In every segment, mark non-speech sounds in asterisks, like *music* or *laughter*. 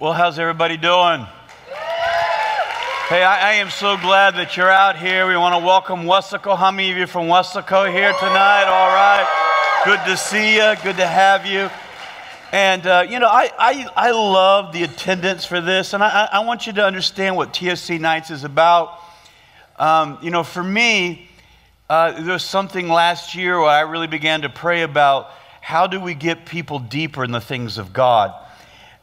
Well, how's everybody doing? Hey, I, I, am so glad that you're out here. We want to welcome Weslaco. How many of you from Weslaco here tonight? All right. Good to see you. Good to have you. And, uh, you know, I, I, I love the attendance for this. And I, I want you to understand what TFC Nights is about. Um, you know, for me, uh, there was something last year where I really began to pray about how do we get people deeper in the things of God.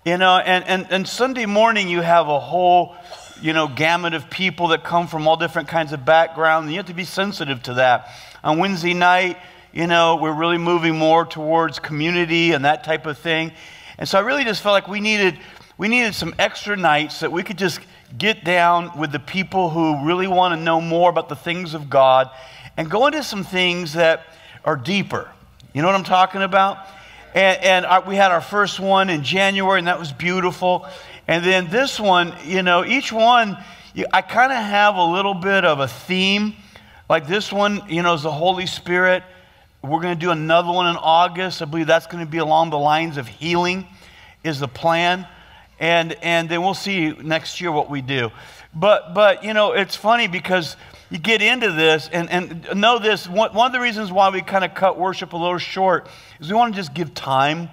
You know, and, and, and Sunday morning you have a whole, you know, gamut of people that come from all different kinds of backgrounds, and you have to be sensitive to that. On Wednesday night, you know, we're really moving more towards community and that type of thing. And so I really just felt like we needed, we needed some extra nights that we could just get down with the people who really want to know more about the things of God and go into some things that are deeper. You know what I'm talking about? And, and our, we had our first one in January, and that was beautiful. And then this one, you know, each one, I kind of have a little bit of a theme. Like this one, you know, is the Holy Spirit. We're going to do another one in August. I believe that's going to be along the lines of healing, is the plan. And, and then we'll see next year what we do. But, but you know, it's funny because you get into this and, and know this one, one of the reasons why we kind of cut worship a little short is we want to just give time.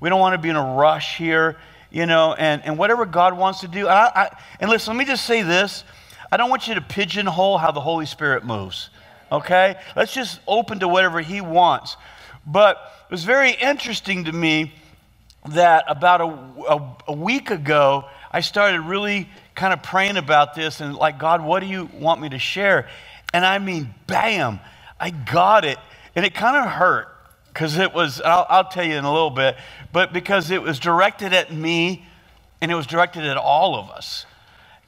We don't want to be in a rush here, you know, and, and whatever God wants to do. I, I, and listen, let me just say this I don't want you to pigeonhole how the Holy Spirit moves, okay? Let's just open to whatever He wants. But it was very interesting to me that about a, a, a week ago, I started really kind of praying about this and like, God, what do you want me to share? And I mean, bam, I got it. And it kind of hurt because it was, I'll, I'll, tell you in a little bit, but because it was directed at me and it was directed at all of us.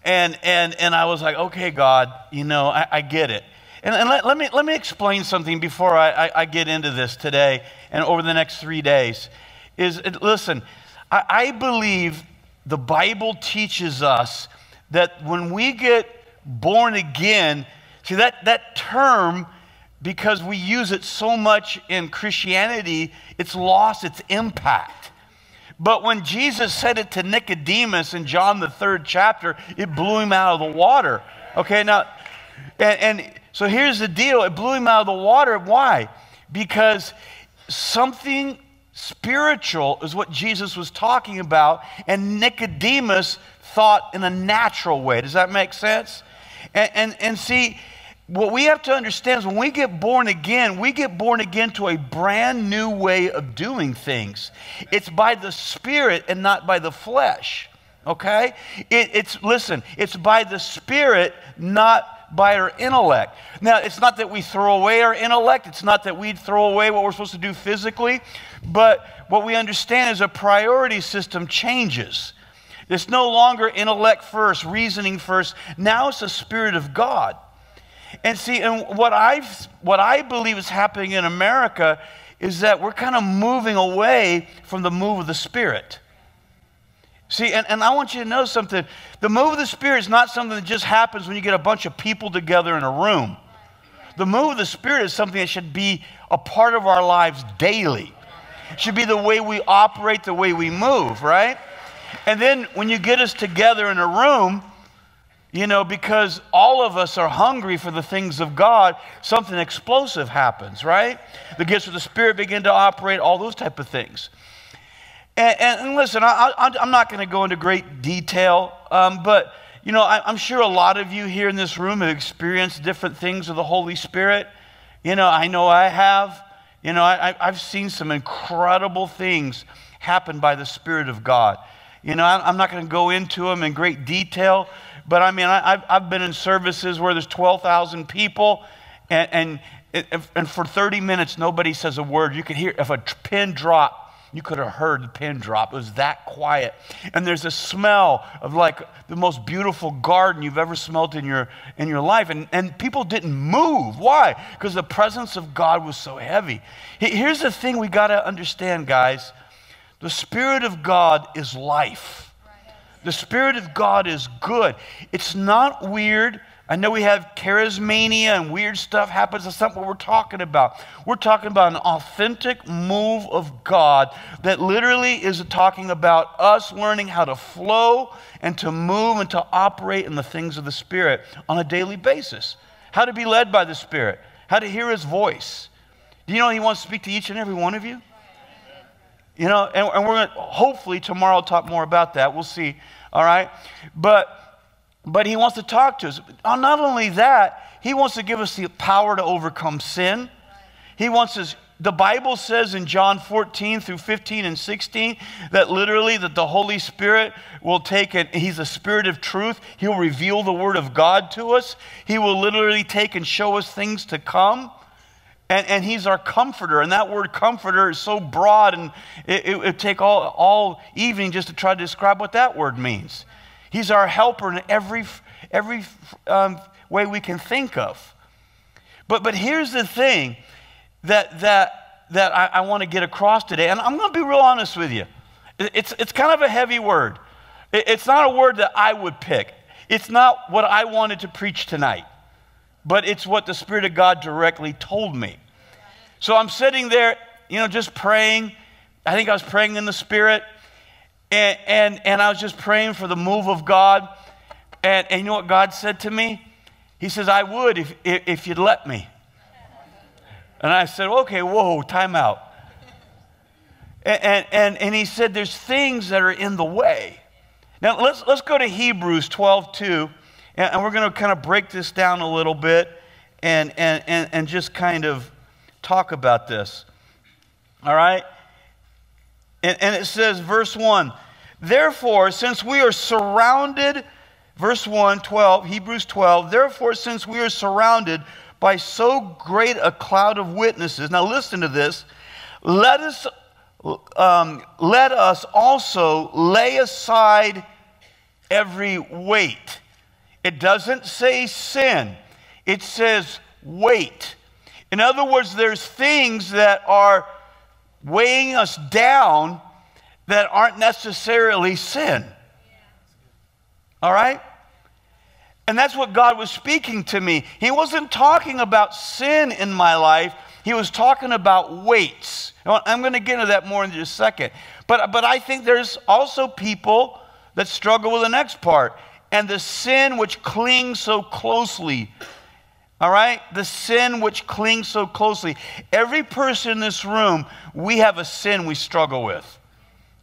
And, and, and I was like, okay, God, you know, I, I get it. And, and let, let, me, let me explain something before I, I, I, get into this today and over the next three days. Is listen, I, I believe the Bible teaches us that when we get born again, see that, that term, because we use it so much in Christianity, it's lost its impact. But when Jesus said it to Nicodemus in John the third chapter, it blew him out of the water. Okay, now, and, and so here's the deal it blew him out of the water. Why? Because something spiritual is what Jesus was talking about, and Nicodemus thought in a natural way. Does that make sense? And, and, and see, what we have to understand is when we get born again, we get born again to a brand new way of doing things. It's by the Spirit and not by the flesh. Okay? It, it's, listen, it's by the Spirit, not by our intellect. Now, it's not that we throw away our intellect, it's not that we throw away what we're supposed to do physically, but what we understand is a priority system changes. It's no longer intellect first, reasoning first. Now it's the Spirit of God. And see, and what, i what I believe is happening in America is that we're kind of moving away from the move of the Spirit. See, and, and I want you to know something. The move of the Spirit is not something that just happens when you get a bunch of people together in a room. The move of the Spirit is something that should be a part of our lives daily. It should be the way we operate, the way we move, right? And then when you get us together in a room, you know, because all of us are hungry for the things of God, something explosive happens, right? The gifts of the Spirit begin to operate, all those type of things. And, and, listen, I, am not going to go into great detail, um, but, you know, I, I'm sure a lot of you here in this room have experienced different things of the Holy Spirit. You know, I know I have. You know, I, I've seen some incredible things happen by the Spirit of God. You know, I'm not going to go into them in great detail, but I mean, I, have been in services where there's 12,000 people, and, and, and for 30 minutes, nobody says a word. You could hear, if a pin dropped, you could have heard the pin drop. It was that quiet. And there's a smell of like the most beautiful garden you've ever smelled in your, in your life. And, and people didn't move. Why? Because the presence of God was so heavy. Here's the thing we got to understand, guys the Spirit of God is life. The Spirit of God is good. It's not weird. I know we have charismania and weird stuff happens. That's not what we're talking about. We're talking about an authentic move of God that literally is talking about us learning how to flow and to move and to operate in the things of the Spirit on a daily basis. How to be led by the Spirit, how to hear His voice. Do you know He wants to speak to each and every one of you? You know, and, and we're going to hopefully tomorrow talk more about that. We'll see. All right? But but he wants to talk to us. Uh, not only that, he wants to give us the power to overcome sin. He wants us, the Bible says in John 14 through 15 and 16 that literally that the Holy Spirit will take it, he's a spirit of truth. He'll reveal the word of God to us. He will literally take and show us things to come. And, and he's our comforter. And that word comforter is so broad, and it would take all, all evening just to try to describe what that word means. He's our helper in every, every um, way we can think of. But, but here's the thing that, that, that I, I want to get across today, and I'm going to be real honest with you. It's, it's kind of a heavy word. It's not a word that I would pick. It's not what I wanted to preach tonight, but it's what the Spirit of God directly told me. So I'm sitting there, you know, just praying. I think I was praying in the Spirit. And, and, and I was just praying for the move of God. And, and you know what God said to me? He says, I would if, if, if you'd let me. And I said, okay, whoa, time out. And, and, and he said, there's things that are in the way. Now, let's, let's go to Hebrews 12, 2, and, and we're going to kind of break this down a little bit and, and, and, and just kind of talk about this. All right? And, and it says, verse 1 Therefore, since we are surrounded, verse 1, 12, Hebrews 12, therefore, since we are surrounded by so great a cloud of witnesses, now listen to this, let us, um, let us also lay aside every weight. It doesn't say sin, it says weight. In other words, there's things that are weighing us down that aren't necessarily sin. All right? And that's what God was speaking to me. He wasn't talking about sin in my life, He was talking about weights. I'm going to get into that more in just a second. But, but I think there's also people that struggle with the next part and the sin which clings so closely all right? The sin which clings so closely. Every person in this room, we have a sin we struggle with.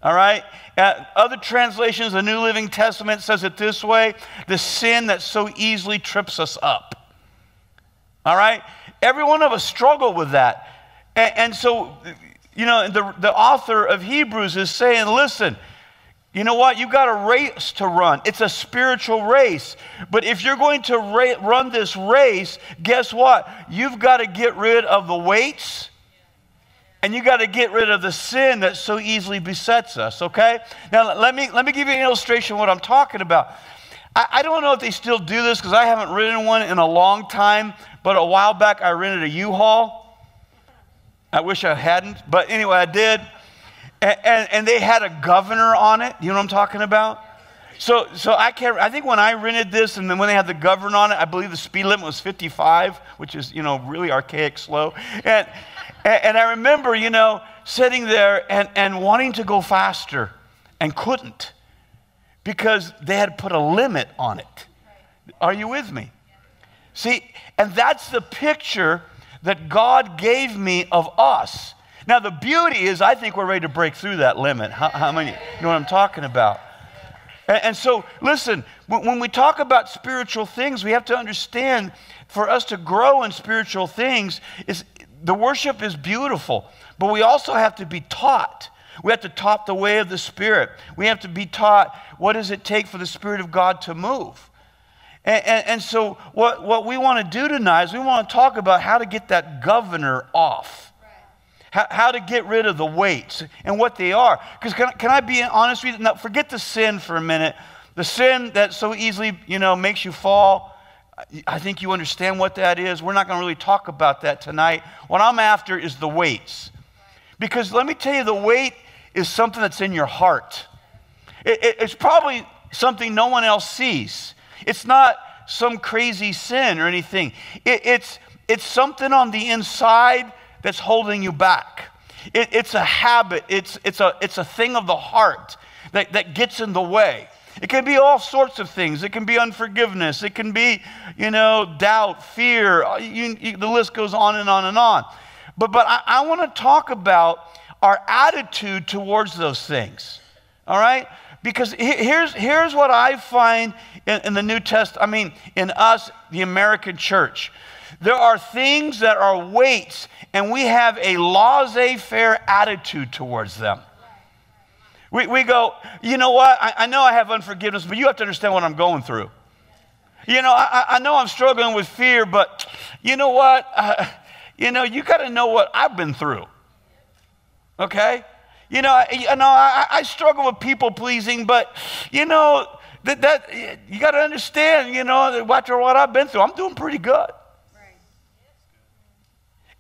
All right? Uh, other translations, the New Living Testament says it this way the sin that so easily trips us up. All right? Every one of us struggle with that. And, and so, you know, the, the author of Hebrews is saying, listen, you know what? You've got a race to run. It's a spiritual race. But if you're going to ra- run this race, guess what? You've got to get rid of the weights and you got to get rid of the sin that so easily besets us, okay? Now, let me, let me give you an illustration of what I'm talking about. I, I don't know if they still do this because I haven't ridden one in a long time, but a while back I rented a U Haul. I wish I hadn't, but anyway, I did. And, and, and, they had a governor on it. You know what I'm talking about? So, so I can't, I think when I rented this and then when they had the governor on it, I believe the speed limit was 55, which is, you know, really archaic slow. And, and, I remember, you know, sitting there and, and wanting to go faster and couldn't because they had put a limit on it. Are you with me? See, and that's the picture that God gave me of us. Now, the beauty is, I think we're ready to break through that limit. How, how many you know what I'm talking about? And, and so, listen, when, when we talk about spiritual things, we have to understand for us to grow in spiritual things, is the worship is beautiful, but we also have to be taught. We have to taught the way of the Spirit. We have to be taught what does it take for the Spirit of God to move. And, and, and so, what, what we want to do tonight is we want to talk about how to get that governor off how, how to get rid of the weights and what they are. Because can, can I be honest with you? Now, forget the sin for a minute. The sin that so easily, you know, makes you fall. I think you understand what that is. We're not going to really talk about that tonight. What I'm after is the weights. Because let me tell you, the weight is something that's in your heart. It, it, it's probably something no one else sees. It's not some crazy sin or anything. It, it's, it's something on the inside that's holding you back. It, it's a habit, it's, it's, a, it's a thing of the heart that, that gets in the way. It can be all sorts of things. It can be unforgiveness. It can be, you know, doubt, fear. Uh, you, you, the list goes on and on and on. But, but I, I want to talk about our attitude towards those things. All right? Because here's, here's what I find in, in the New Testament, I mean, in us, the American church. There are things that are weights, and we have a laissez faire attitude towards them. We, we go, you know what? I, I, know I have unforgiveness, but you have to understand what I'm going through. You know, I, I know I'm struggling with fear, but you know what? Uh, *laughs* you know, you got to know what I've been through. Okay? You know, I, you know I, I struggle with people pleasing, but you know, that, that you got to understand, you know, after what I've been through, I'm doing pretty good.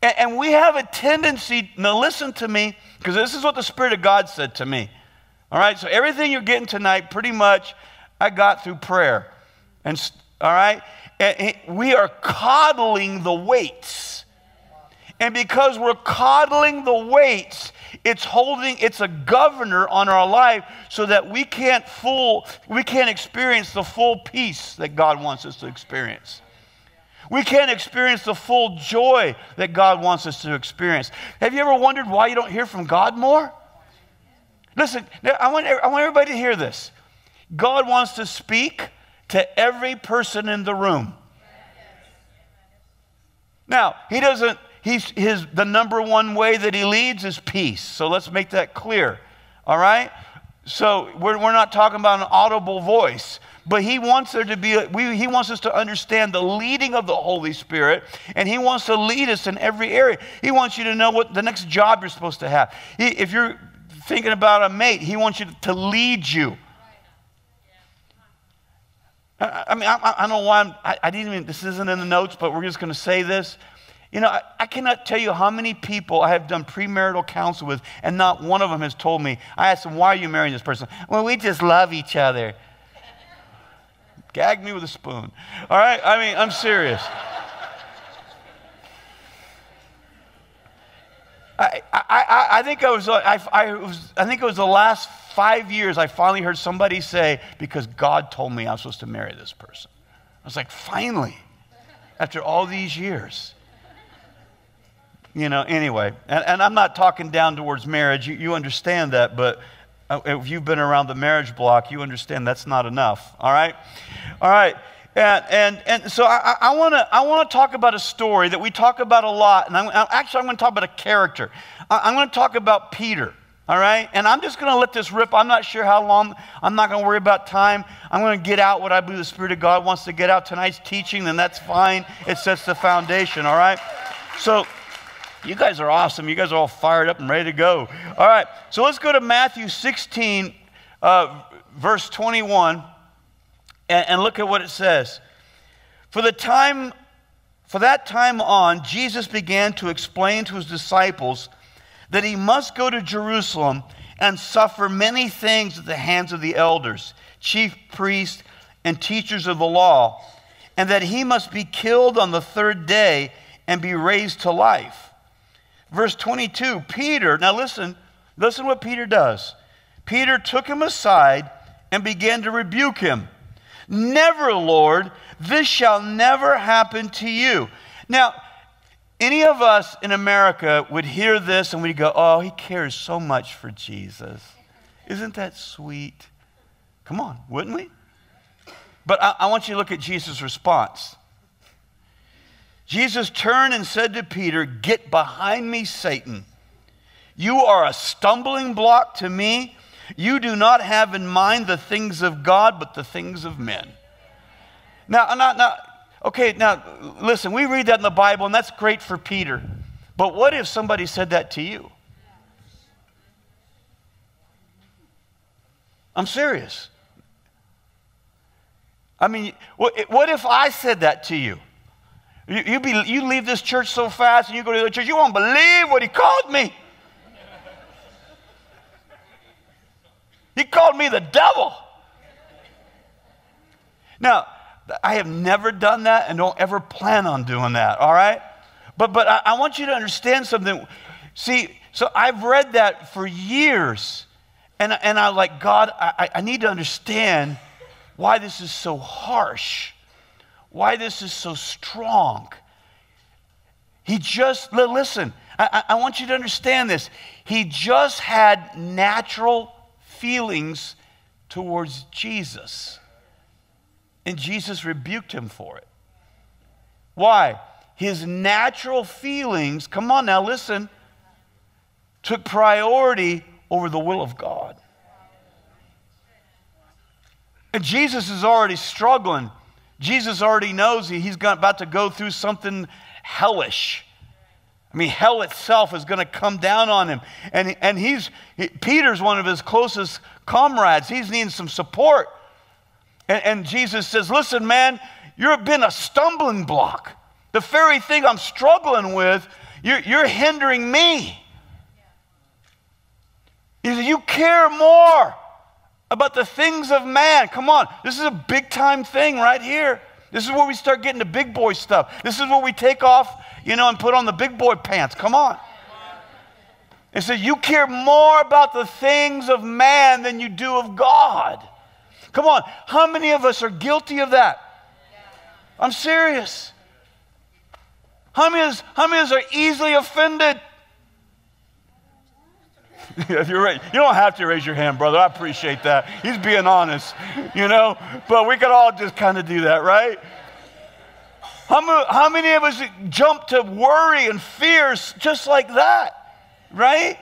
And, and we have a tendency, now listen to me, because this is what the Spirit of God said to me. All right, so everything you're getting tonight, pretty much, I got through prayer. And all right, and we are coddling the weights. And because we're coddling the weights, it's holding, it's a governor on our life so that we can't full, we can't experience the full peace that God wants us to experience. We can't experience the full joy that God wants us to experience. Have you ever wondered why you don't hear from God more? Listen, I want, I want everybody to hear this. God wants to speak to every person in the room. Now, He doesn't, he's, his, the number one way that He leads is peace. So let's make that clear. All right? So we're, we're not talking about an audible voice, but he wants there to be, we, he wants us to understand the leading of the Holy Spirit, and he wants to lead us in every area. He wants you to know what the next job you're supposed to have. He, if you're thinking about a mate, he wants you to lead you. I, I mean, I, I, don't know why I'm, I, I didn't even, this isn't in the notes, but we're just going to say this. You know, I, I, cannot tell you how many people I have done premarital counsel with, and not one of them has told me. I asked them, why are you marrying this person? Well, we just love each other. Gag me with a spoon. All right? I mean, I'm serious. I, I, I think I was, I, I, was, I think it was the last five years I finally heard somebody say, because God told me I'm supposed to marry this person. I was like, finally, after all these years. You know, anyway, and, and I'm not talking down towards marriage. You, you understand that, but uh, Uh, if you've been around the marriage block, you understand that's not enough. All right? All right. And, and, and so I, I want to I talk about a story that we talk about a lot. And I'm, uh, actually, I'm going to talk about a character. I'm going to talk about Peter. All right? And I'm just going to let this rip. I'm not sure how long. I'm not going to worry about time. I'm going to get out what I believe the Spirit of God wants to get out tonight's teaching, then that's fine. It sets the foundation. All right? So you guys are awesome. You guys are all fired up and ready to go. All right, so let's go to Matthew 16, uh, verse 21, and, and look at what it says. For the time, for that time on, Jesus began to explain to his disciples that he must go to Jerusalem and suffer many things at the hands of the elders, chief priests, and teachers of the law, and that he must be killed on the third day and be raised to life. Verse 22, Peter, now listen, listen what Peter does. Peter took him aside and began to rebuke him. Never, Lord, this shall never happen to you. Now, any of us in America would hear this and we'd go, oh, he cares so much for Jesus. Isn't that sweet? Come on, wouldn't we? But I, I want you to look at Jesus' response. Jesus turned and said to Peter, Get behind me, Satan. You are a stumbling block to me. You do not have in mind the things of God, but the things of men. Now, now, now, okay, now listen, we read that in the Bible, and that's great for Peter. But what if somebody said that to you? I'm serious. I mean, what if I said that to you? You, you, be, you leave this church so fast and you go to the church, you won't believe what he called me. He called me the devil. Now, I have never done that and don't ever plan on doing that, all right? But, but I, I want you to understand something. See, so I've read that for years. And, and I like, God, I, I need to understand why this is so harsh, why this is so strong. He just, listen, I, I want you to understand this. He just had natural feelings towards Jesus. And Jesus rebuked him for it. Why? His natural feelings, come on now, listen, took priority over the will of God. And Jesus is already struggling. Jesus already knows he's about to go through something hellish. I mean, hell itself is going to come down on him. And, and he's, he, Peter's one of his closest comrades. He's needing some support. And, and Jesus says, Listen, man, you've been a stumbling block. The very thing I'm struggling with, you're, you're hindering me. He said, You care more about the things of man. Come on, this is a big time thing right here. This is where we start getting the big boy stuff. This is where we take off, you know, and put on the big boy pants. Come on. And so you care more about the things of man than you do of God. Come on, how many of us are guilty of that? I'm serious. How many, is, how many of us are easily offended? *laughs* You're. You don't have to raise your hand, brother. I appreciate that. He's being honest, you know? But we could all just kind of do that, right? How many of us jump to worry and fears just like that, right?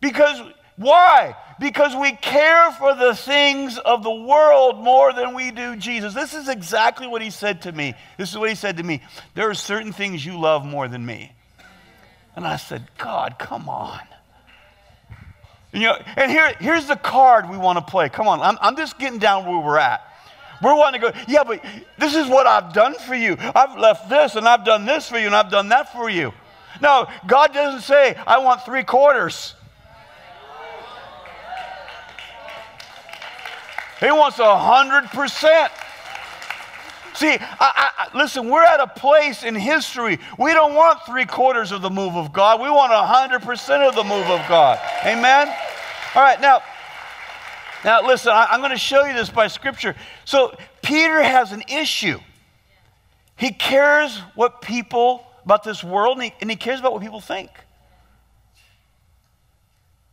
Because, why? Because we care for the things of the world more than we do Jesus. This is exactly what he said to me. This is what he said to me. There are certain things you love more than me. And I said, God, come on. And, you know, and here, here's the card we want to play. Come on, I'm, I'm just getting down where we're at. We're wanting to go, yeah, but this is what I've done for you. I've left this and I've done this for you and I've done that for you. No, God doesn't say, I want three quarters. He wants a hundred percent. See, I, I, listen, we're at a place in history, we don't want three quarters of the move of God. We want 100% of the move of God. Amen? All right, now, now listen, I, I'm going to show you this by scripture. So, Peter has an issue. He cares what people, about this world, and he, and he cares about what people think.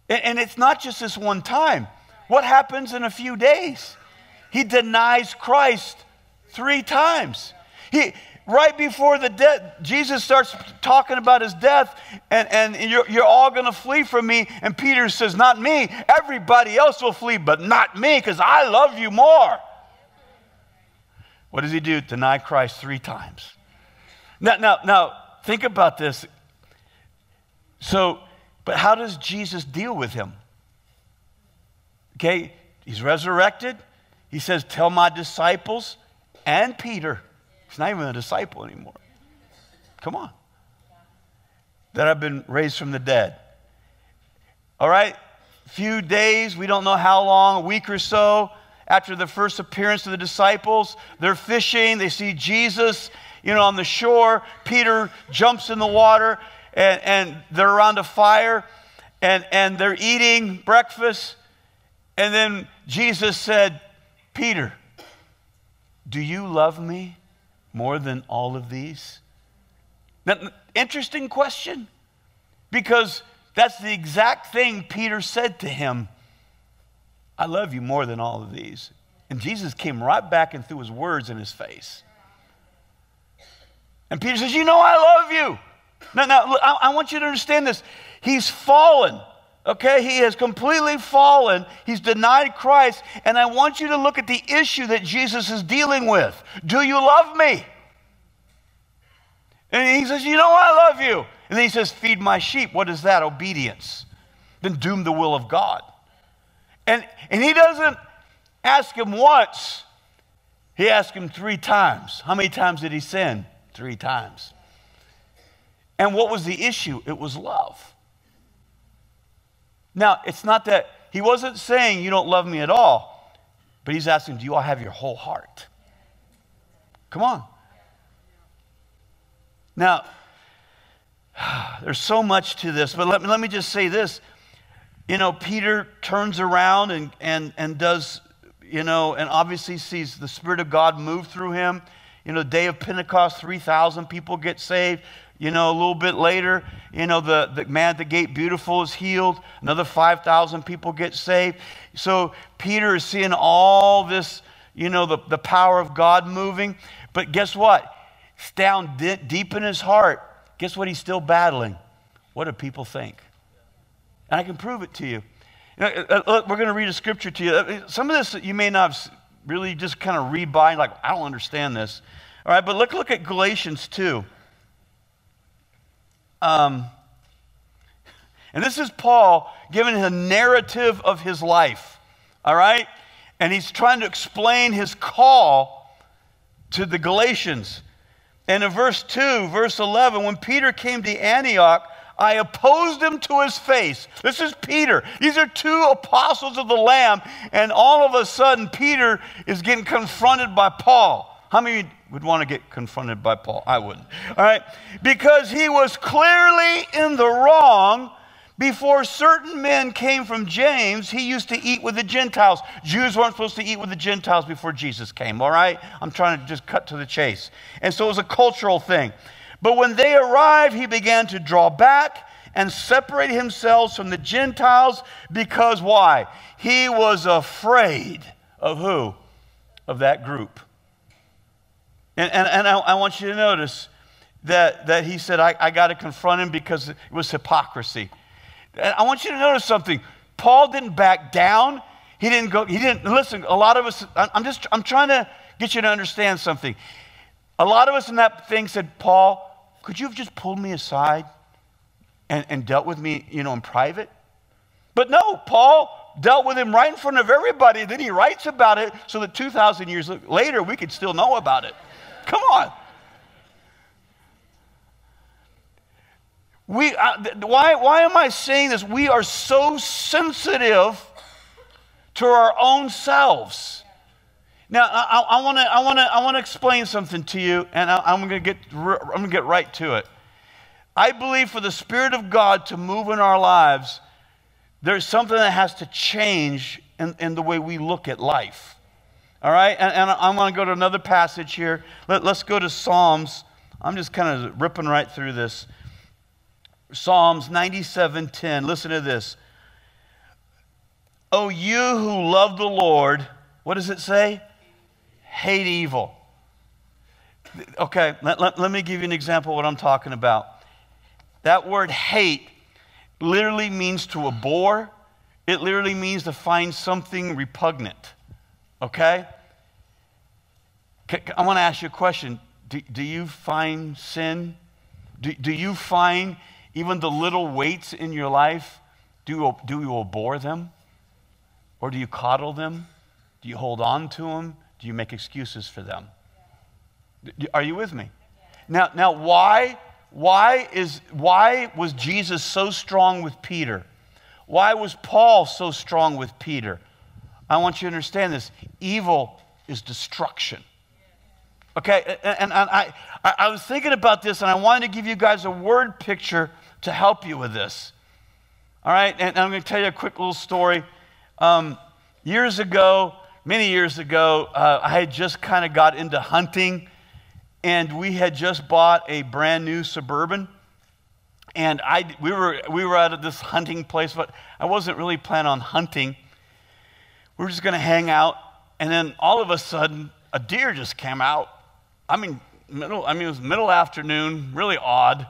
And, and it's not just this one time. What happens in a few days? He denies Christ three times. He, right before the death, Jesus starts talking about his death, and, and you're, you're all going to flee from me. And Peter says, Not me. Everybody else will flee, but not me, because I love you more. What does he do? Deny Christ three times. Now, now, now think about this. So, but how does Jesus deal with him? Okay, he's resurrected. He says, Tell my disciples and Peter, he's not even a disciple anymore. Come on. That I've been raised from the dead. All right, few days, we don't know how long, a week or so after the first appearance of the disciples, they're fishing, they see Jesus, you know, on the shore. Peter jumps in the water and, and they're around a fire and, and they're eating breakfast. And then Jesus said, Peter, do you love me more than all of these? Now, interesting question because that's the exact thing Peter said to him I love you more than all of these. And Jesus came right back and threw his words in his face. And Peter says, You know, I love you. Now, now I, I want you to understand this. He's fallen. Okay, he has completely fallen. He's denied Christ. And I want you to look at the issue that Jesus is dealing with. Do you love me? And he says, You know, I love you. And then he says, Feed my sheep. What is that? Obedience. Then doom the will of God. And, and he doesn't ask him once, he asked him three times. How many times did he sin? Three times. And what was the issue? It was love. Now, it's not that he wasn't saying you don't love me at all, but he's asking, do you all have your whole heart? Come on. Now, *sighs* there's so much to this, but let me, let me just say this. You know, Peter turns around and, and, and does, you know, and obviously sees the Spirit of God move through him. You know, day of Pentecost, 3,000 people get saved. You know, a little bit later, you know, the, the man at the gate, beautiful, is healed. Another 5,000 people get saved. So Peter is seeing all this, you know, the, the power of God moving. But guess what? It's down di- deep in his heart. Guess what he's still battling? What do people think? And I can prove it to you. you know, uh, uh, look, we're going to read a scripture to you. Uh, some of this you may not really just kind of read by, like, I don't understand this. All right, but look, look at Galatians 2. Um, and this is Paul giving a narrative of his life, all right? And he's trying to explain his call to the Galatians. And in verse 2, verse 11, when Peter came to Antioch, I opposed him to his face. This is Peter. These are two apostles of the Lamb, and all of a sudden, Peter is getting confronted by Paul. How many would want to get confronted by Paul. I wouldn't. All right? Because he was clearly in the wrong. Before certain men came from James, he used to eat with the Gentiles. Jews weren't supposed to eat with the Gentiles before Jesus came, all right? I'm trying to just cut to the chase. And so it was a cultural thing. But when they arrived, he began to draw back and separate himself from the Gentiles because why? He was afraid of who? Of that group. And, and, and I, I, want you to notice that, that he said, I, I got to confront him because it was hypocrisy. And I want you to notice something. Paul didn't back down. He didn't go, he didn't, listen, a lot of us, I'm just, I'm trying to get you to understand something. A lot of us in that thing said, Paul, could you have just pulled me aside and, and dealt with me, you know, in private? But no, Paul dealt with him right in front of everybody. Then he writes about it so that 2,000 years later we could still know about it. Come on. We, uh, why, why am I saying this? We are so sensitive to our own selves. Now, I, I want to I wanna, I wanna explain something to you, and I, am going to get I'm going to get right to it. I believe for the Spirit of God to move in our lives, there's something that has to change in, in the way we look at life. All right, and, and I'm going to go to another passage here. Let, let's go to Psalms. I'm just kind of ripping right through this. Psalms 97:10. Listen to this. Oh, you who love the Lord, what does it say? Hate evil. Okay, let, let, let me give you an example of what I'm talking about. That word hate literally means to abhor, it literally means to find something repugnant. Okay? I want to ask you a question. Do, do you find sin? Do, do you find even the little weights in your life, do you, do you abhor them? Or do you coddle them? Do you hold on to them? Do you make excuses for them? Are you with me? Now, now why, why, is, why was Jesus so strong with Peter? Why was Paul so strong with Peter? I want you to understand this evil is destruction. Okay, and, and, I, I was thinking about this and I wanted to give you guys a word picture to help you with this. All right, and I'm going to tell you a quick little story. Um, years ago, many years ago, uh, I had just kind of got into hunting and we had just bought a brand new Suburban. And I, we, were, we were at this hunting place, but I wasn't really planning on hunting were just going to hang out. And then all of a sudden, a deer just came out. I mean, middle, I mean, it was middle afternoon, really odd.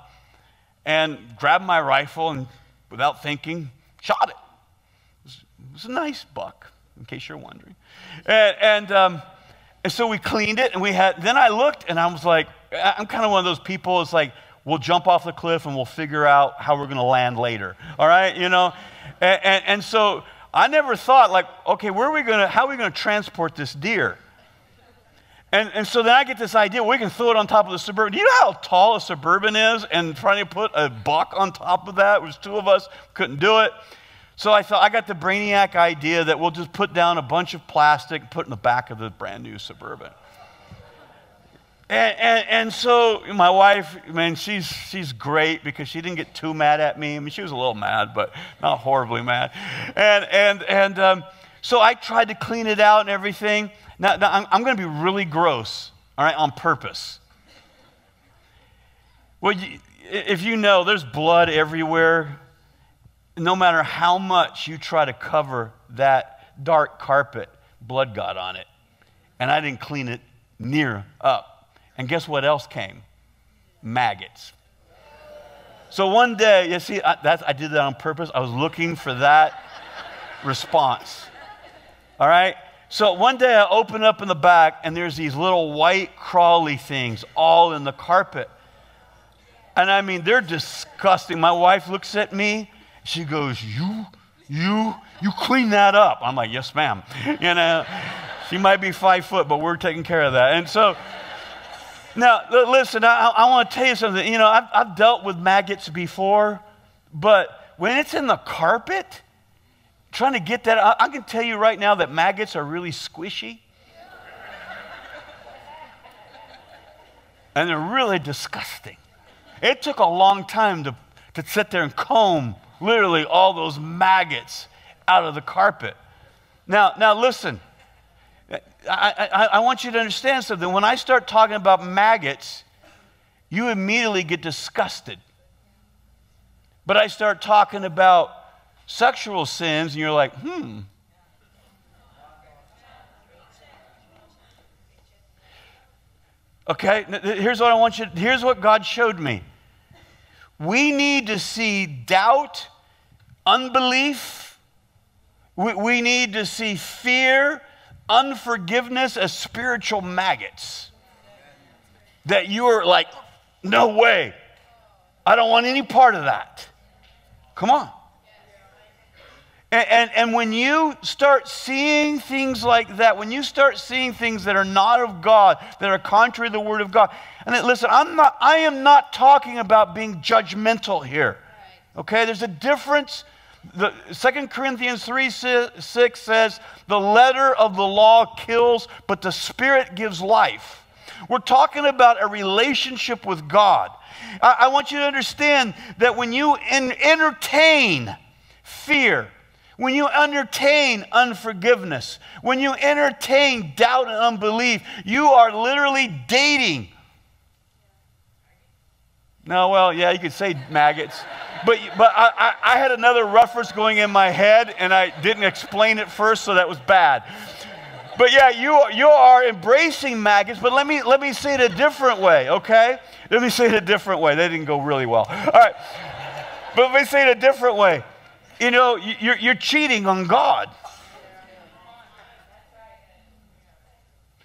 And grabbed my rifle and, without thinking, shot it. It was, it was a nice buck, in case you're wondering. And, and, um, and so we cleaned it, and we had. Then I looked, and I was like, I'm kind of one of those people. It's like we'll jump off the cliff, and we'll figure out how we're going to land later. All right, you know. And, and, and so I never thought, like, okay, where are we gonna, how are we gonna transport this deer? And, and so then I get this idea, we can throw it on top of the Suburban. Do you know how tall a Suburban is? And trying to put a buck on top of that, it was two of us, couldn't do it. So I thought, I got the brainiac idea that we'll just put down a bunch of plastic, put in the back of the brand new Suburban. And, and, and, so my wife, man, she's, she's great because she didn't get too mad at me. I mean, she was a little mad, but not horribly mad. And, and, and um, so I tried to clean it out and everything. Now, now I'm, I'm going to be really gross, all right, on purpose. Well, you, if you know, there's blood everywhere. No matter how much you try to cover that dark carpet, blood got on it. And I didn't clean it near up. And guess what else came? Maggots. So one day, you see, I, I did that on purpose. I was looking for that *laughs* response. All right? So one day I open up in the back and there's these little white crawly things all in the carpet. And I mean, they're disgusting. My wife looks at me. She goes, You, you, you clean that up. I'm like, Yes, ma'am. *laughs* You know, she might be five foot, but we're taking care of that. And so, now, listen, I, I want to tell you something. You know, I've, I've dealt with maggots before, but when it's in the carpet, trying to get that, I, I can tell you right now that maggots are really squishy. and they're really disgusting. It took a long time to, to sit there and comb literally all those maggots out of the carpet. Now, now listen, I, I, I want you to understand something. When I start talking about maggots, you immediately get disgusted. But I start talking about sexual sins, and you're like, hmm. Okay, here's what I want you, here's what God showed me. We need to see doubt, unbelief, we, we need to see fear, unforgiveness as spiritual maggots. That you are like, no way. I don't want any part of that. Come on. And, and, and, when you start seeing things like that, when you start seeing things that are not of God, that are contrary to the Word of God, and listen, I'm not, I am not talking about being judgmental here. Okay? There's a difference the, 2 Corinthians 3 6 says, The letter of the law kills, but the Spirit gives life. We're talking about a relationship with God. I, I want you to understand that when you in, entertain fear, when you entertain unforgiveness, when you entertain doubt and unbelief, you are literally dating. No, well, yeah, you could say maggots but, but I, I, had another reference going in my head, and I didn't explain it first, so that was bad. But yeah, you, you are embracing maggots, but let me, let me say it a different way, okay? Let me say it a different way. They didn't go really well. All right. But let me say it a different way. You know, you're, you're cheating on God.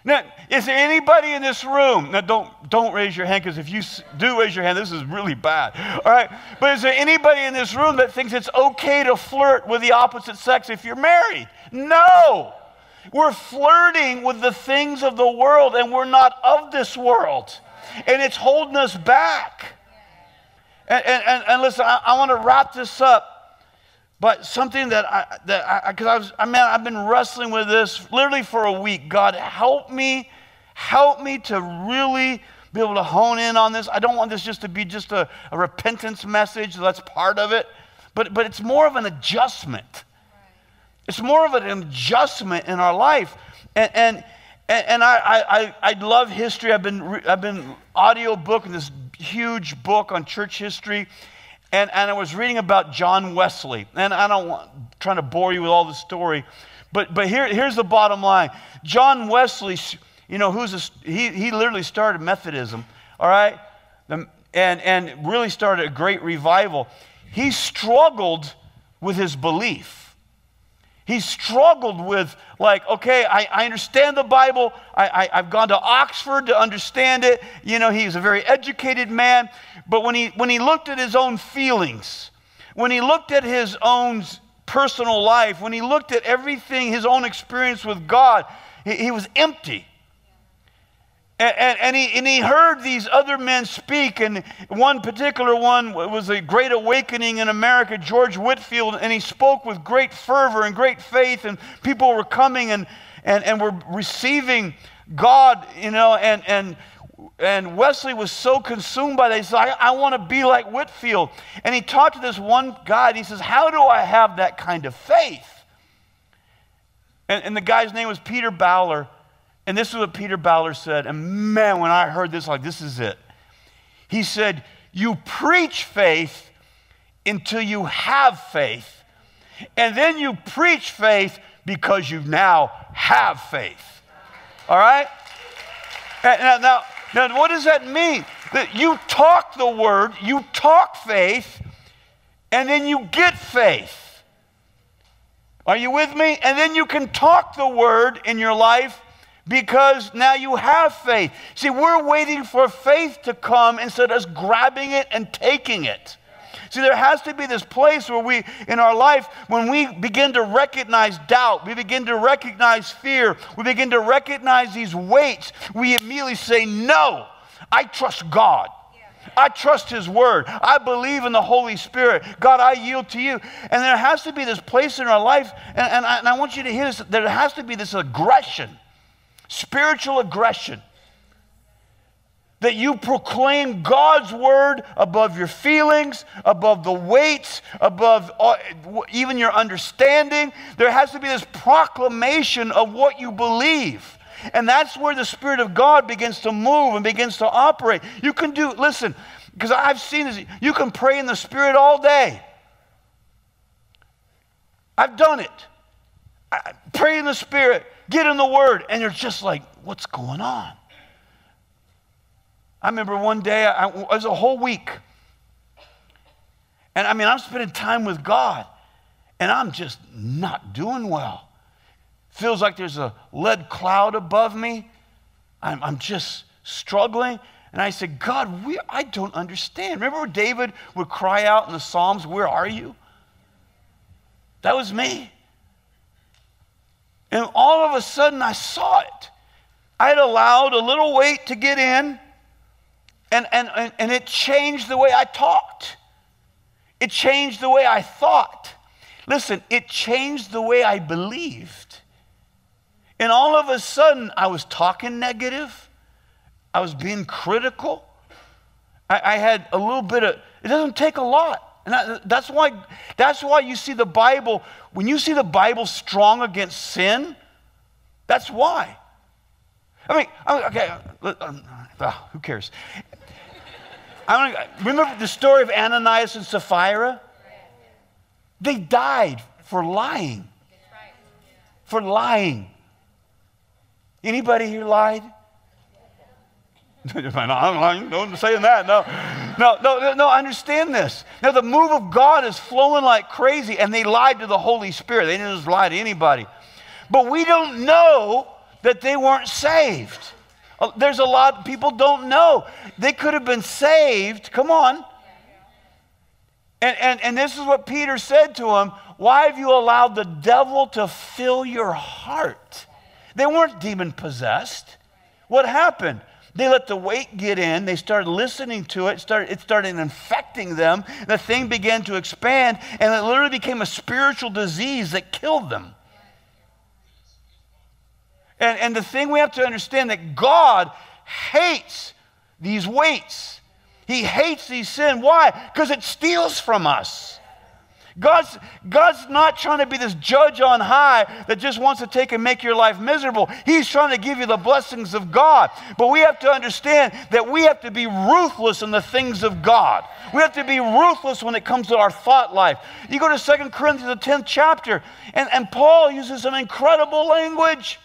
Now, is there anybody in this room? Now, don't, don't raise your hand because if you do raise your hand, this is really bad. All right? But is there anybody in this room that thinks it's okay to flirt with the opposite sex if you're married? No. We're flirting with the things of the world and we're not of this world. And it's holding us back. And, and, and listen, I, I want to wrap this up but something that I, that I, because I was, I mean, I've been wrestling with this literally for a week. God, help me, help me to really be able to hone in on this. I don't want this just to be just a, a repentance message. That's part of it. But, but it's more of an adjustment. It's more of an adjustment in our life. And, and, and I, I, I love history. I've been, I've been audio book this huge book on church history. And, and I was reading about John Wesley. And I don't want trying to bore you with all the story, but, but here, here's the bottom line. John Wesley, you know, who's a, he, he literally started Methodism, all right? The, and, and really started a great revival. He struggled with his belief he struggled with like okay i, I understand the bible. I, I, have gone to oxford to understand it. You know he's a very educated man. But when he when he looked at his own feelings when he looked at his own personal life when he looked at everything his own experience with god he, he was empty and, and, and, he, and he heard these other men speak, and one particular one was a great awakening in America, George Whitefield, and he spoke with great fervor and great faith, and people were coming and, and, and were receiving God, you know, and, and and Wesley was so consumed by that. He said, I, I want to be like Whitefield. And he talked to this one guy, and he says, How do I have that kind of faith? And, and the guy's name was Peter Böhler. And this is what Peter Böhler said. And man, when I heard this, like, this is it. He said, You preach faith until you have faith. And then you preach faith because you now have faith. All right? Now, now, now, what does that mean? That you talk the word, you talk faith, and then you get faith. Are you with me? And then you can talk the word in your life because now you have faith. See, we're waiting for faith to come instead of us grabbing it and taking it. See, there has to be this place where we, in our life, when we begin to recognize doubt, we begin to recognize fear, we begin to recognize these weights, we immediately say, No, I trust God. I trust His Word. I believe in the Holy Spirit. God, I yield to you. And there has to be this place in our life, and, and, I, and I want you to hear this there has to be this aggression, spiritual aggression that you proclaim God's word above your feelings, above the weights, above uh, all, even your understanding. There has to be this proclamation of what you believe. And that's where the Spirit of God begins to move and begins to operate. You can do, listen, because I've seen this, you can pray in the Spirit all day. I've done it. I pray in the Spirit, get in the Word, and you're just like, what's going on? I remember one day, I, it was a whole week. And I mean, I'm spending time with God, and I'm just not doing well. Feels like there's a lead cloud above me. I'm, I'm just struggling. And I said, God, we, I don't understand. Remember David would cry out in the Psalms, Where are you? That was me. And all of a sudden, I saw it. I had allowed a little weight to get in, and, and, and it changed the way I talked. It changed the way I thought. Listen, it changed the way I believed. And all of a sudden, I was talking negative. I was being critical. I, I had a little bit of, it doesn't take a lot. And that, that's, why, that's why you see the Bible, when you see the Bible strong against sin, that's why. I mean, okay, um, ah, who cares? I remember the story of Ananias and Sapphira? They died for lying. For lying. Anybody here lied? *laughs* I'm not saying that. No, no, no, no. Understand this. Now, the move of God is flowing like crazy, and they lied to the Holy Spirit. They didn't just lie to anybody. But we don't know that they weren't saved. Uh, there's a lot people don't know. They could have been saved. Come on. And, and, and this is what Peter said to him Why have you allowed the devil to fill your heart? They weren't demon possessed. What happened? They let the weight get in. They started listening to it. Started, it started infecting them. The thing began to expand, and it literally became a spiritual disease that killed them. And, and the thing we have to understand that God hates these weights. He hates these sin. Why? Because it steals from us. God's, God's not trying to be this judge on high that just wants to take and make your life miserable. He's trying to give you the blessings of God. But we have to understand that we have to be ruthless in the things of God. We have to be ruthless when it comes to our thought life. You go to 2 Corinthians, the 10th chapter, and, and Paul uses some incredible language.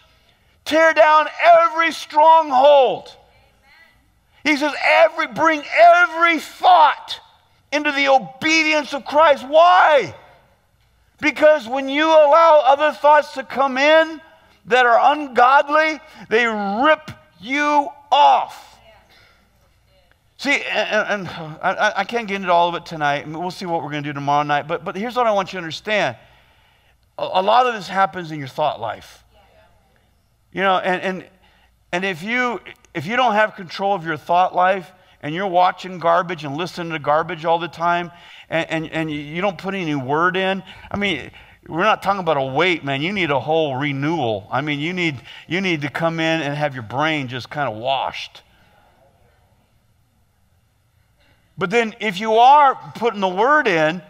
Tear down every stronghold. He says, every, bring every thought into the obedience of Christ. Why? Because when you allow other thoughts to come in that are ungodly, they rip you off. See, and, and I, I, can't get into all of it tonight. We'll see what we're going to do tomorrow night. But, but here's what I want you to understand a, a lot of this happens in your thought life. You know, and, and, and if, you, if you don't have control of your thought life and you're watching garbage and listening to garbage all the time and, and, and you don't put any word in, I mean, we're not talking about a weight, man. You need a whole renewal. I mean, you need, you need to come in and have your brain just kind of washed. But then if you are putting the word in,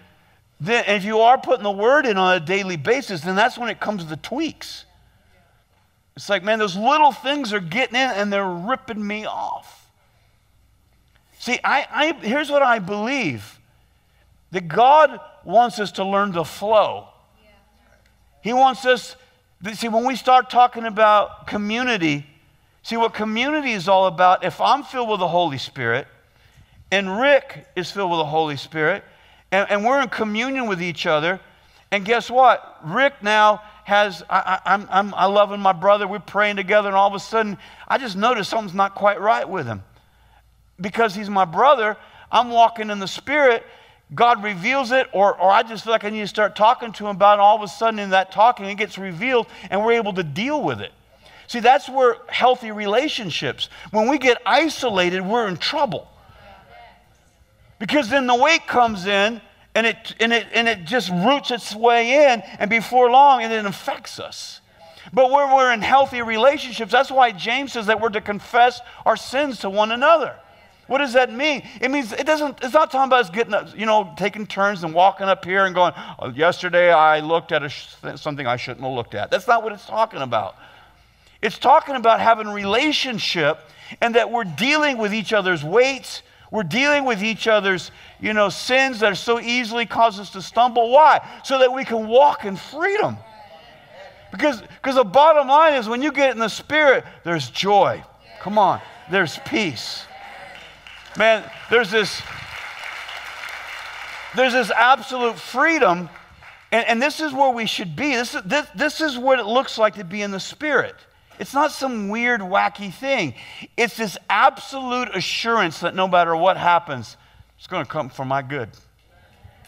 then if you are putting the word in on a daily basis, then that's when it comes to the tweaks. It's like, man, those little things are getting in and they're ripping me off. See, I, I, here's what I believe that God wants us to learn to flow. He wants us, see, when we start talking about community, see what community is all about. If I'm filled with the Holy Spirit and Rick is filled with the Holy Spirit and, and we're in communion with each other, and guess what? Rick now has, I, I, I'm, I'm, I love him, my brother, we're praying together, and all of a sudden, I just noticed something's not quite right with him. Because he's my brother, I'm walking in the Spirit, God reveals it, or, or I just feel like I need to start talking to him about it. And All of a sudden, in that talking, it gets revealed, and we're able to deal with it. See, that's where healthy relationships, when we get isolated, we're in trouble. Because then the weight comes in, and it, and, it, and it just roots its way in, and before long, and it affects us. But when we're in healthy relationships, that's why James says that we're to confess our sins to one another. What does that mean? It means it doesn't, it's not talking about us getting, up, you know, taking turns and walking up here and going, oh, yesterday I looked at a, something I shouldn't have looked at. That's not what it's talking about. It's talking about having relationship and that we're dealing with each other's weights, we're dealing with each other's, you know, sins that are so easily cause us to stumble. Why? So that we can walk in freedom. Because, because the bottom line is when you get in the spirit, there's joy. Come on, there's peace. Man, there's this, there's this absolute freedom, and, and this is where we should be. This is, this, this is what it looks like to be in the spirit. It's not some weird, wacky thing. It's this absolute assurance that no matter what happens, it's going to come for my good.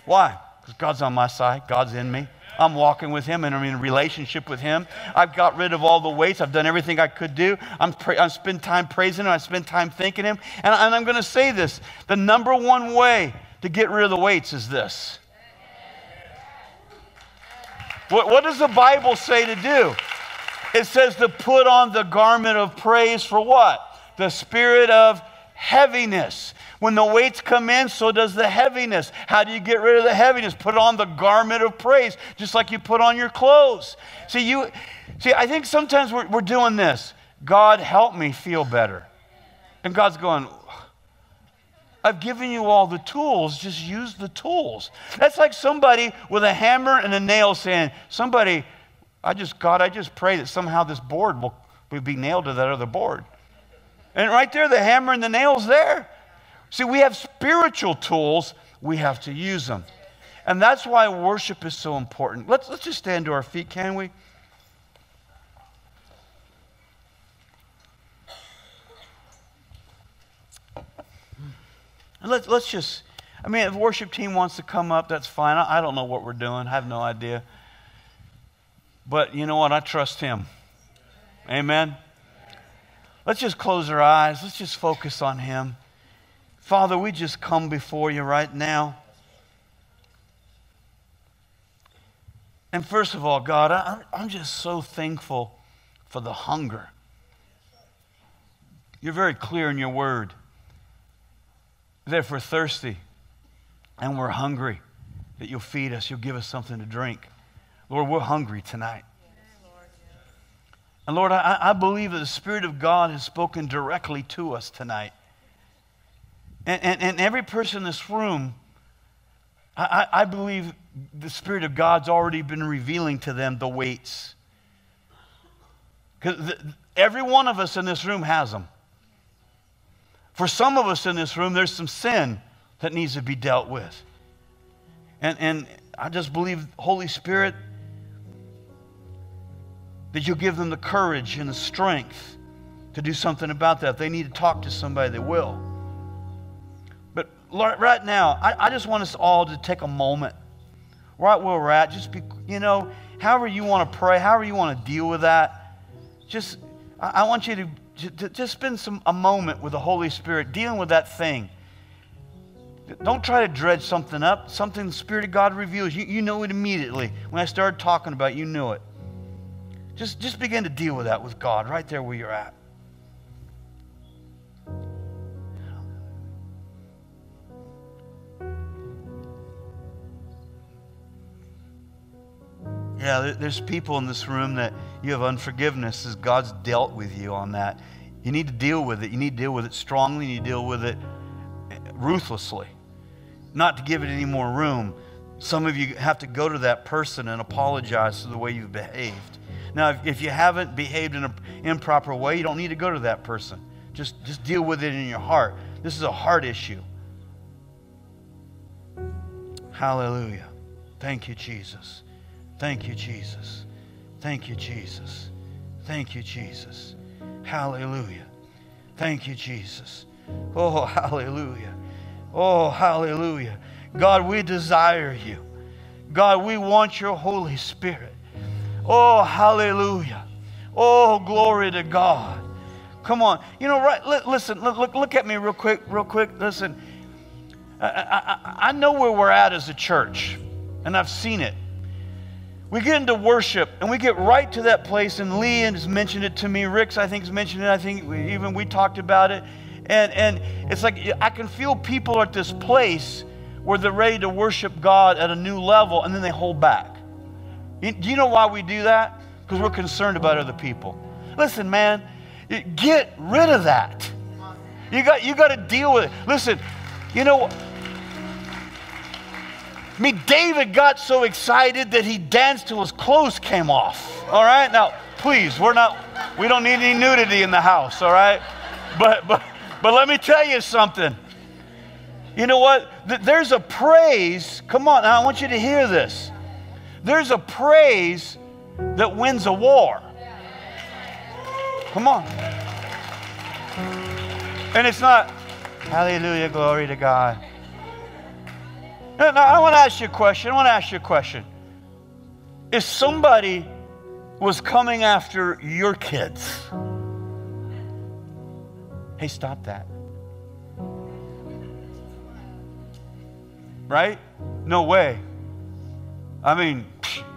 Why? Because God's on my side, God's in me. I'm walking with Him and I'm in a relationship with Him. I've got rid of all the weights. I've done everything I could do. I'm, pra- I'm spend time praising Him. I spend time thanking Him. And, and I'm going to say this the number one way to get rid of the weights is this. What, what does the Bible say to do? It says to put on the garment of praise for what? The spirit of heaviness. When the weights come in, so does the heaviness. How do you get rid of the heaviness? Put on the garment of praise, just like you put on your clothes. See, you see, I think sometimes we're, we're doing this. God help me feel better. And God's going, I've given you all the tools, just use the tools. That's like somebody with a hammer and a nail saying, Somebody, I just, God, I just pray that somehow this board will, will be nailed to that other board. And right there, the hammer and the nail's there. See, we have spiritual tools, we have to use them. And that's why worship is so important. Let's, let's just stand to our feet, can we? And let's, let's just, I mean, if worship team wants to come up, that's fine. I, I don't know what we're doing, I have no idea. But you know what? I trust Him. Amen. Let's just close our eyes. Let's just focus on Him. Father, we just come before you right now. And first of all, God, I, I'm just so thankful for the hunger. You're very clear in your word that if we're thirsty and we're hungry, that you'll feed us, you'll give us something to drink. Lord, we're hungry tonight. And Lord, I, I, believe that the Spirit of God has spoken directly to us tonight. And, and, and every person in this room, I, I believe the Spirit of God's already been revealing to them the weights. Because every one of us in this room has them. For some of us in this room, there's some sin that needs to be dealt with. And, and I just believe, Holy Spirit, that you'll give them the courage and the strength to do something about that. If they need to talk to somebody, they will. Right now, I, I just want us all to take a moment right where we're at. Just be, you know, however you want to pray, however you want to deal with that. Just, I, I want you to, to just spend some a moment with the Holy Spirit dealing with that thing. Don't try to dredge something up. Something the Spirit of God reveals. You, you know it immediately. When I started talking about it, you knew it. Just, just begin to deal with that with God right there where you're at. Yeah, there's people in this room that you have unforgiveness as God's dealt with you on that. You need to deal with it. You need to deal with it strongly. You need to deal with it ruthlessly, not to give it any more room. Some of you have to go to that person and apologize for the way you've behaved. Now, if, if you haven't behaved in an improper way, you don't need to go to that person. Just, just deal with it in your heart. This is a heart issue. Hallelujah. Thank you, Jesus. Thank you, Jesus. Thank you, Jesus. Thank you, Jesus. Hallelujah. Thank you, Jesus. Oh, *laughs* hallelujah. Oh, hallelujah. God, we desire you. God, we want your Holy Spirit. Oh, hallelujah. Oh, glory to God. Come on. You know, right, listen, look, look at me real quick, real quick. Listen, I, I, I know where we're at as a church, and I've seen it. We get into worship and we get right to that place, and Lee has mentioned it to me. Rick's, I think, has mentioned it. I think we, even we talked about it. And, and it's like I can feel people at this place where they're ready to worship God at a new level, and then they hold back. Do you know why we do that? Because we're concerned about other people. Listen, man, get rid of that. You got, you got to deal with it. Listen, you know, I mean, David got so excited that he danced till his clothes came off. All right? Now, please, we're not, we don't need any nudity in the house, all right? But, but, but let me tell you something. You know what? There's a praise. Come on, I want you to hear this. There's a praise that wins a war. Come on. And it's not, hallelujah, glory to God. Now, I want to ask you a question. I want to ask you a question. If somebody was coming after your kids, hey, stop that. Right? No way. I mean,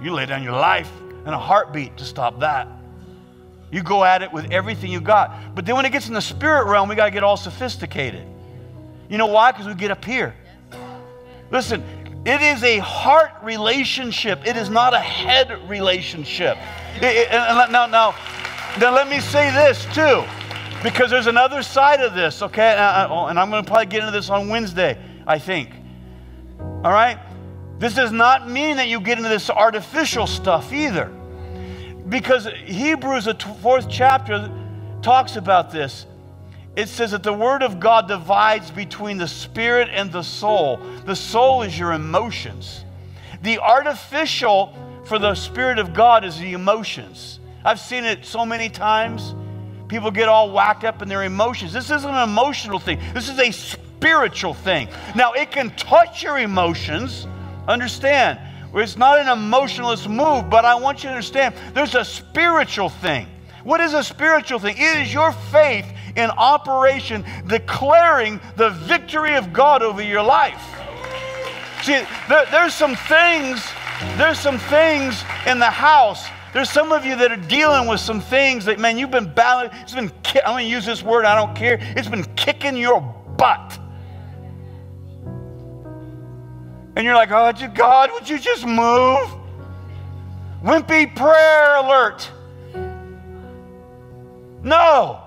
you lay down your life and a heartbeat to stop that. You go at it with everything you got. But then when it gets in the spirit realm, we got to get all sophisticated. You know why? Because we get up here. Listen, it is a heart relationship. It is not a head relationship. It, it, now, now, now, let me say this too, because there's another side of this, okay? Uh, uh, oh, and I'm going to probably get into this on Wednesday, I think. All right? This does not mean that you get into this artificial stuff either. Because Hebrews, the fourth chapter, talks about this. It says that the Word of God divides between the spirit and the soul. The soul is your emotions. The artificial for the Spirit of God is the emotions. I've seen it so many times. People get all whacked up in their emotions. This isn't an emotional thing, this is a spiritual thing. Now, it can touch your emotions. Understand, it's not an emotionless move, but I want you to understand there's a spiritual thing. What is a spiritual thing? It is your faith in operation declaring the victory of God over your life. See, there, there's some things, there's some things in the house. There's some of you that are dealing with some things that, man, you've been battling. It's been, I'm going to use this word, I don't care. It's been kicking your butt. And you're like, oh, God, would you just move? Wimpy prayer alert. No.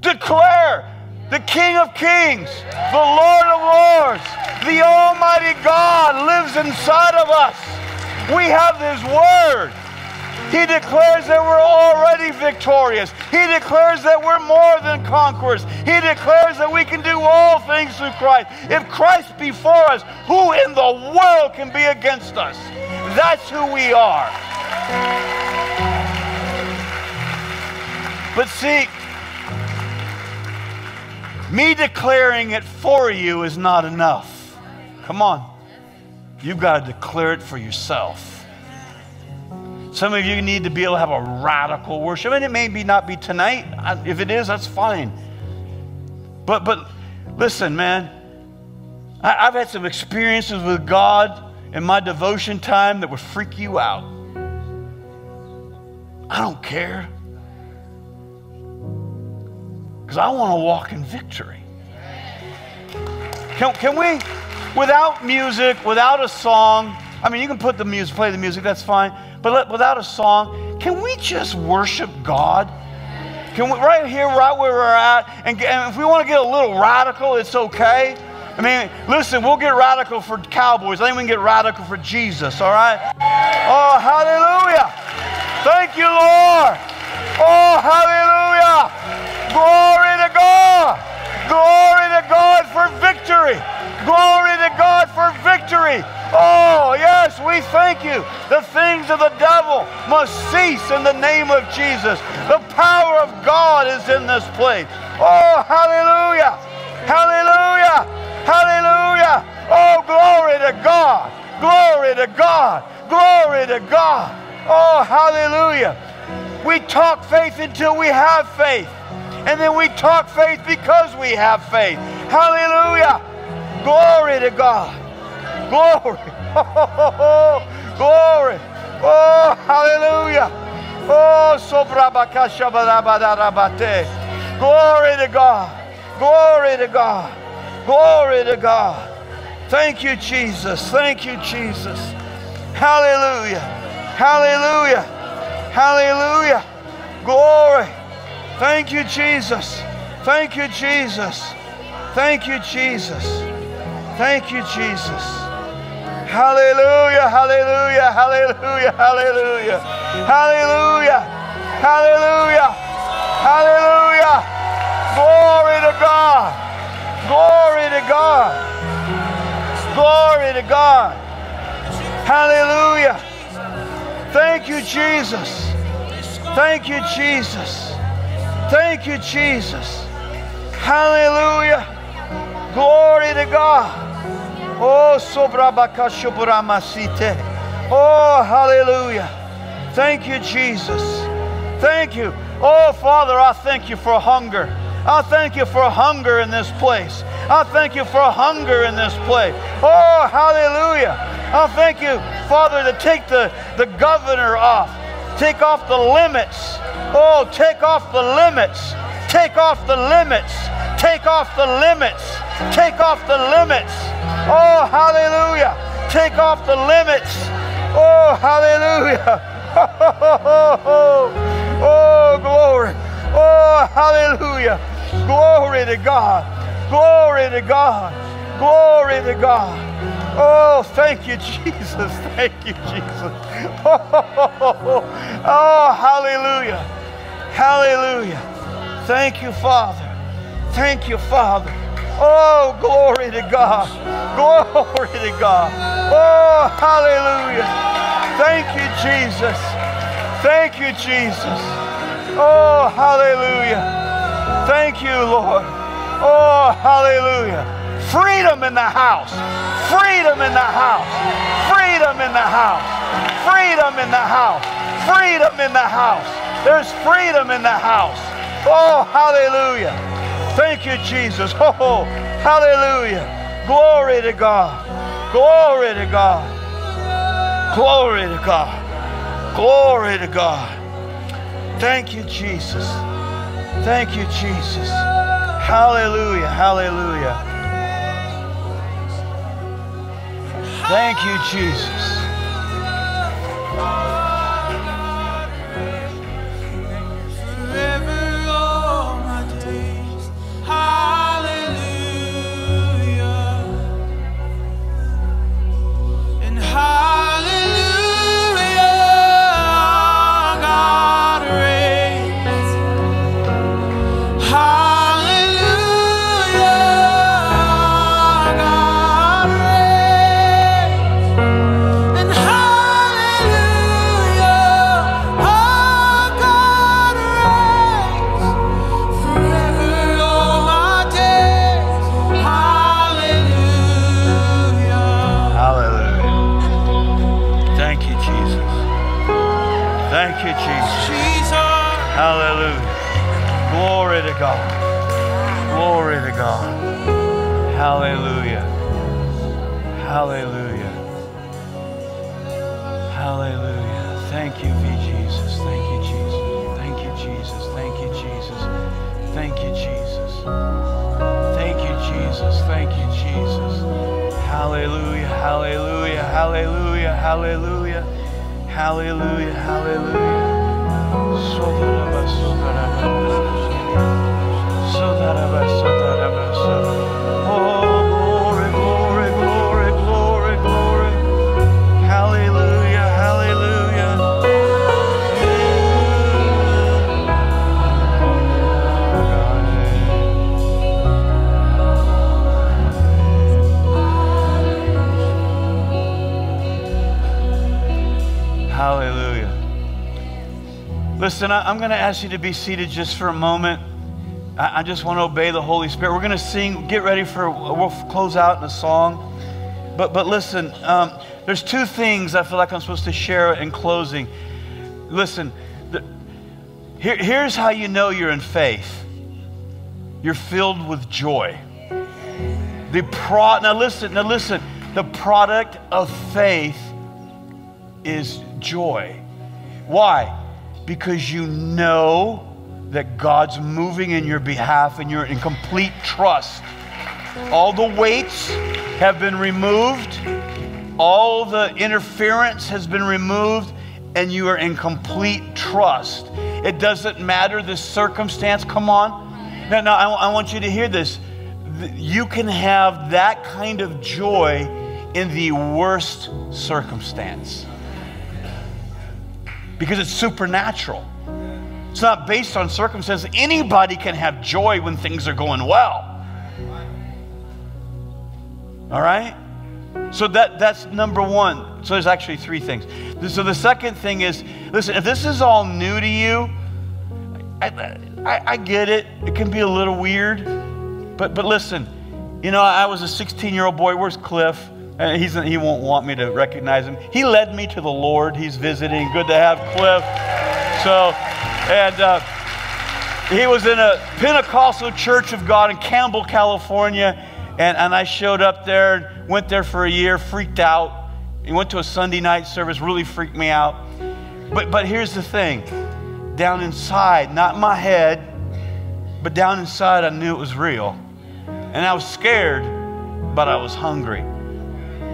Declare the King of Kings, the Lord of Lords, the Almighty God lives inside of us. We have His Word. He declares that we're already victorious. He declares that we're more than conquerors. He declares that we can do all things through Christ. If Christ be for us, who in the world can be against us? That's who we are. But see, me declaring it for you is not enough. Come on. You've got to declare it for yourself. Some of you need to be able to have a radical worship, and it may be not be tonight. If it is, that's fine. But but listen, man, I, have had some experiences with God in my devotion time that would freak you out. I don't care. Because I want to walk in victory. Can, can we, without music, without a song, I mean, you can put the music, play the music, that's fine. But let, without a song, can we just worship God? Can we, right here, right where we're at, and, and if we want to get a little radical, it's okay. I mean, listen, we'll get radical for cowboys. I think we can get radical for Jesus, all right? Oh, hallelujah. Thank you, Lord. Oh, hallelujah. Glory to God. Glory to God for victory. Glory to God for victory. Oh, yes, we thank you. The things of the devil must cease in the name of Jesus. The power of God is in this place. Oh, hallelujah. Hallelujah. Hallelujah. Oh, glory to God. Glory to God. Glory to God. Oh, hallelujah. We talk faith until we have faith. And then we talk faith because we have faith. Hallelujah. Glory to God. Glory. *laughs* Glory. Oh, hallelujah. Oh, sobrabakashabarabate. Glory to God. Glory to God. Glory to God. Thank you, Jesus. Thank you, Jesus. Hallelujah. Hallelujah. Hallelujah. Glory. Thank you, Jesus. Thank you, Jesus. Thank you, Jesus. Thank you, Jesus. Hallelujah, hallelujah, hallelujah, hallelujah, hallelujah, hallelujah, hallelujah. Glory to God. Glory to God. Glory to God. Hallelujah. Thank you, Jesus. Thank you, Jesus. Thank you, Jesus. Hallelujah. Glory to God. Oh, sobrabakashuburamasite. Oh, hallelujah. Thank you, Jesus. Thank you. Oh, Father, I thank you for hunger. I thank you for hunger in this place. I thank you for hunger in this place. Oh, hallelujah. I thank you, Father, to take the, the governor off. Take off the limits. Oh, take off the limits. Take off the limits. Take off the limits. Take off the limits. Oh, hallelujah. Take off the limits. Oh, hallelujah. *laughs* oh, glory. Oh, hallelujah. Glory to God. Glory to God. Glory to God. Oh, thank you, *laughs* Jesus. Thank you, Jesus. Oh, *laughs* oh, hallelujah. Hallelujah. Thank you, Father. Thank you, Father. Oh, glory to God. Glory to God. Oh, hallelujah. Thank you, Jesus. Thank you, Jesus. Oh, hallelujah. Thank you, Lord. Oh, hallelujah. Freedom in the house. Freedom in the house. Freedom in the house. Freedom in the house. Freedom in the house. There's freedom in the house. Oh, hallelujah. Thank you, Jesus. *laughs* Oh, hallelujah. Glory to God. Glory to God. Glory to God. Glory to God. Thank you, Jesus. Thank you, Jesus. Hallelujah. Hallelujah. Thank you, Jesus. Hallelujah. Hallelujah. Hallelujah. Thank you, V Jesus. Thank you, Jesus. Thank you, Jesus. Thank you, Jesus. Thank you, Jesus. Thank you, Jesus. Thank you, Jesus. Hallelujah. Hallelujah. Hallelujah. Hallelujah. Hallelujah, hallelujah. Sodaraba, sodaraba. Sodaraba, sodaraba, Oh. Hallelujah. Listen, I, am going to ask you to be seated just for a moment. I, I just want to obey the Holy Spirit. We're going to sing, get ready for, we'll close out in a song. But, but listen, um, there's two things I feel like I'm supposed to share in closing. Listen, the, here, here's how you know you're in faith you're filled with joy. The pro, now listen, now listen, the product of faith is joy. Why? Because you know that God's moving in your behalf and you're in complete trust. All the weights have been removed, all the interference has been removed, and you are in complete trust. It doesn't matter the circumstance. Come on. Now, now I, I want you to hear this. You can have that kind of joy in the worst circumstance because it's supernatural. It's not based on circumstance. Anybody can have joy when things are going well. All right? So that, that's number one. So there's actually three things. So the second thing is listen, if this is all new to you, I, I, I get it. It can be a little weird. But, but listen, you know, I was a 16 year old boy. Where's Cliff? Uh, he's, he won't want me to recognize him. He led me to the Lord. He's visiting. Good to have Cliff. So, and uh, he was in a Pentecostal Church of God in Campbell, California. And, and I showed up there, went there for a year, freaked out. He went to a Sunday night service, really freaked me out. But, but here's the thing down inside, not my head, but down inside, I knew it was real. And I was scared, but I was hungry.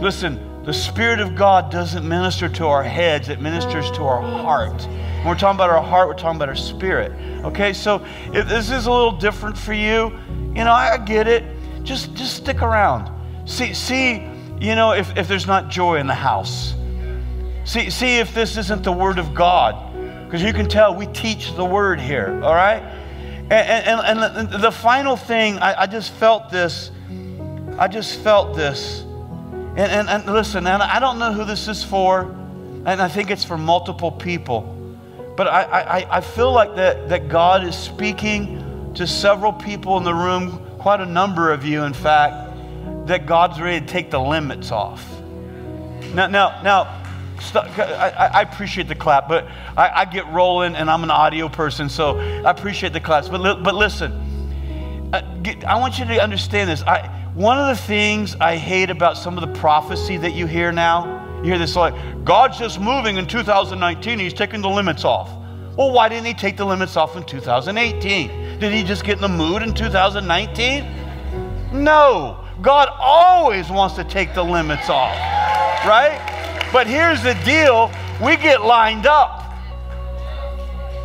Listen, the Spirit of God doesn't minister to our heads, it ministers to our heart. When we're talking about our heart, we're talking about our spirit. Okay, so if this is a little different for you, you know, I get it. Just just stick around. See, see, you know, if, if there's not joy in the house. See, see if this isn't the word of God. Because you can tell we teach the word here, all right? And, and, and the, final thing, I, I just felt this. I just felt this. And, and, and listen, and I don't know who this is for, and I think it's for multiple people. But I, I, I feel like that, that God is speaking to several people in the room, quite a number of you, in fact, that God's ready to take the limits off. Now, now, now, I, appreciate the clap, but I, get rolling and I'm an audio person, so I appreciate the claps. But, but listen, uh, I want you to understand this. I, one of the things I hate about some of the prophecy that you hear now, you hear this like, God's just moving in 2019, He's taking the limits off. Well, why didn't He take the limits off in 2018? Did He just get in the mood in 2019? No. God always wants to take the limits off, right? But here's the deal we get lined up.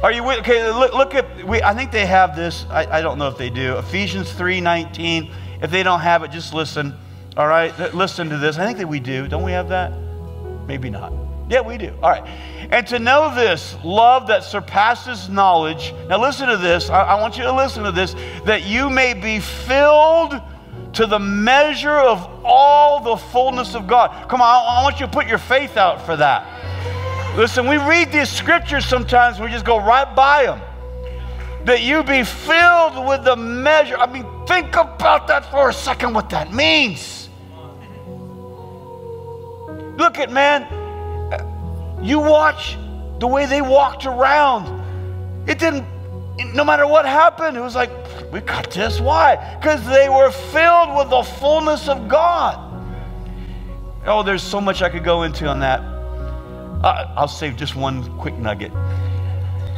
Are you? Okay, look, look at, we, I think they have this. I, I don't know if they do. Ephesians 3.19. If they don't have it, just listen. All right, listen to this. I think that we do. Don't we have that? Maybe not. Yeah, we do. All right. And to know this love that surpasses knowledge. Now, listen to this. I, I want you to listen to this that you may be filled to the measure of all the fullness of God. Come on, I, I want you to put your faith out for that. Listen, we read these scriptures sometimes, we just go right by them. That you be filled with the measure. I mean, think about that for a second, what that means. Look at man, you watch the way they walked around. It didn't, no matter what happened, it was like, we got this. Why? Because they were filled with the fullness of God. Oh, there's so much I could go into on that. I'll save just one quick nugget.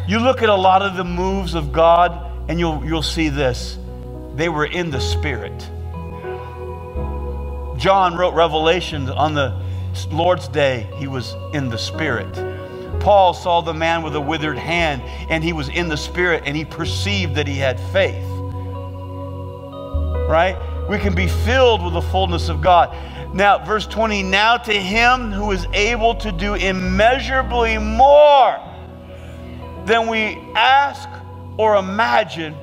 You look at a lot of the moves of God, and you'll, you'll see this. They were in the Spirit. John wrote Revelation on the Lord's day, he was in the Spirit. Paul saw the man with a withered hand, and he was in the Spirit, and he perceived that he had faith. Right? We can be filled with the fullness of God. Now, verse 20, now to him who is able to do immeasurably more than we ask or imagine,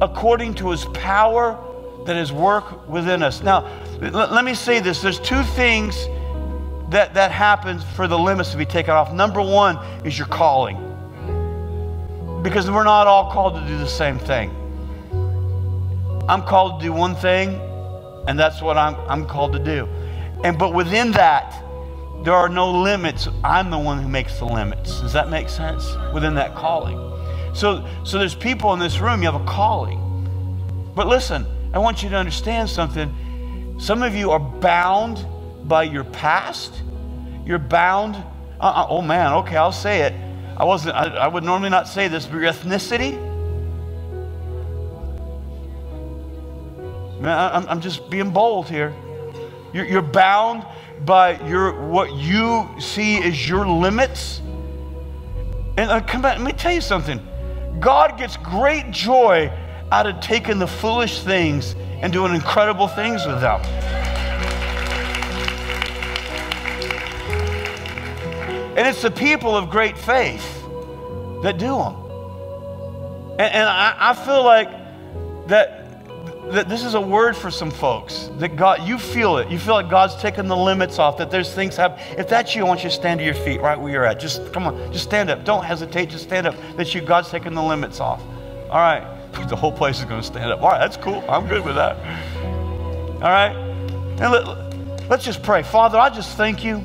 according to his power that is work within us. Now, l- let me say this there's two things that, that happens for the limits to be taken off. Number one is your calling, because we're not all called to do the same thing. I'm called to do one thing, and that's what I'm, I'm called to do. And but within that, there are no limits. I'm the one who makes the limits. Does that make sense? Within that calling. So, so there's people in this room, you have a calling. But listen, I want you to understand something. Some of you are bound by your past. You're bound. Uh, oh man, okay, I'll say it. I wasn't. I, I would normally not say this, but your ethnicity. Man, I'm, I'm just being bold here. You're, you're bound by your what you see as your limits. And uh, come back. Let me tell you something. God gets great joy out of taking the foolish things and doing incredible things with them. And it's the people of great faith that do them. And, and I, I feel like that, that this is a word for some folks. That God, you feel it. You feel like God's taking the limits off, that there's things have. If that's you, I want you to stand to your feet right where you're at. Just come on, just stand up. Don't hesitate, just stand up. That you, God's taking the limits off. All right. *laughs* The whole place is going to stand up. All right, that's cool. I'm good with that. All right. And let, let's just pray. Father, I just thank you.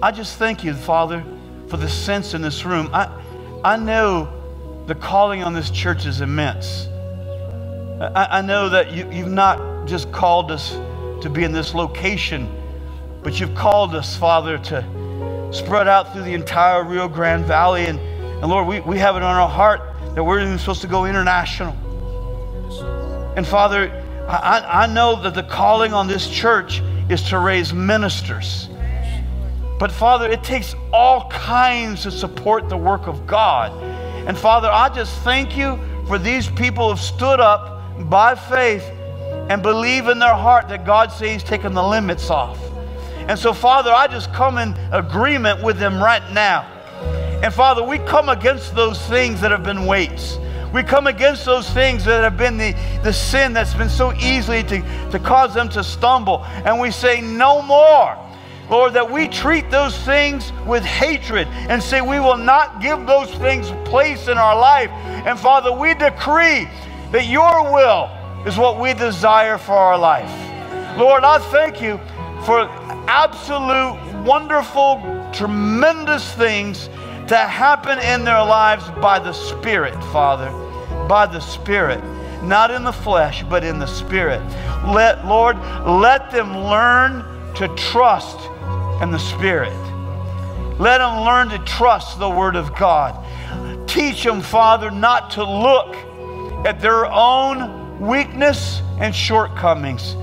I just thank you, Father, for the sense in this room. I, I know the calling on this church is immense. I, I know that you, you've not just called us to be in this location, but you've called us, Father, to spread out through the entire Rio Grande Valley. And, and Lord, we, we have it on our heart that we're even supposed to go international. And Father, I, I know that the calling on this church is to raise ministers. But Father, it takes all kinds to support the work of God. And Father, I just thank you for these people who've stood up by faith and believe in their heart that God says He's taken the limits off. And so, Father, I just come in agreement with them right now. And Father, we come against those things that have been weights. We come against those things that have been the, the sin that's been so easily to, to cause them to stumble. And we say, no more. Lord, that we treat those things with hatred and say we will not give those things place in our life. And Father, we decree that your will is what we desire for our life. Lord, I thank you for absolute, wonderful, tremendous things to happen in their lives by the Spirit, Father, by the Spirit. Not in the flesh, but in the Spirit. Let, Lord, let them learn to trust in the Spirit. Let them learn to trust the Word of God. Teach them, Father, not to look at their own weakness and shortcomings,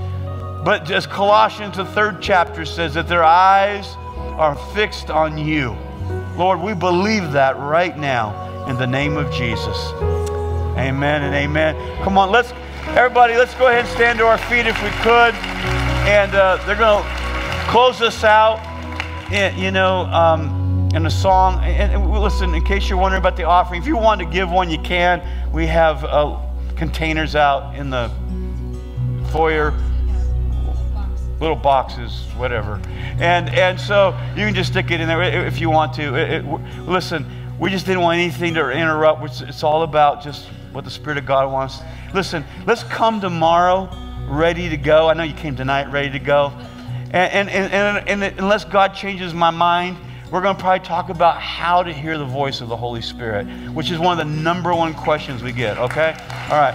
but as Colossians, the third chapter says, that their eyes are fixed on you. Lord, we believe that right now in the name of Jesus. Amen and amen. Come on, let's, everybody, let's go ahead and stand to our feet if we could. And uh, they're going to close us out, in, you know, um, in a song. And, and listen, in case you're wondering about the offering, if you want to give one, you can. We have uh, containers out in the foyer little boxes, whatever. And and so you can just stick it in there if you want to. It- it- listen, we just didn't want anything to interrupt. It's, it's all about just what the Spirit of God wants. Listen, let's come tomorrow ready to go. I know you came tonight ready to go. And, and, and, and, and unless God changes my mind, we're going to probably talk about how to hear the voice of the Holy Spirit, which is one of the number one questions we get, okay? All right.